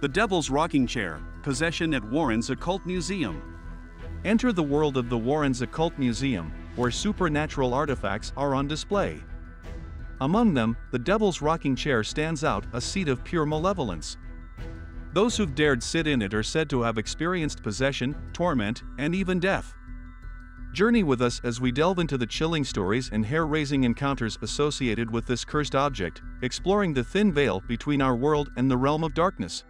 The Devil's Rocking Chair, possession at Warren's Occult Museum. Enter the world of the Warren's Occult Museum, where supernatural artifacts are on display. Among them, the Devil's Rocking Chair stands out, a seat of pure malevolence. Those who've dared sit in it are said to have experienced possession, torment, and even death. Journey with us as we delve into the chilling stories and hair raising encounters associated with this cursed object, exploring the thin veil between our world and the realm of darkness.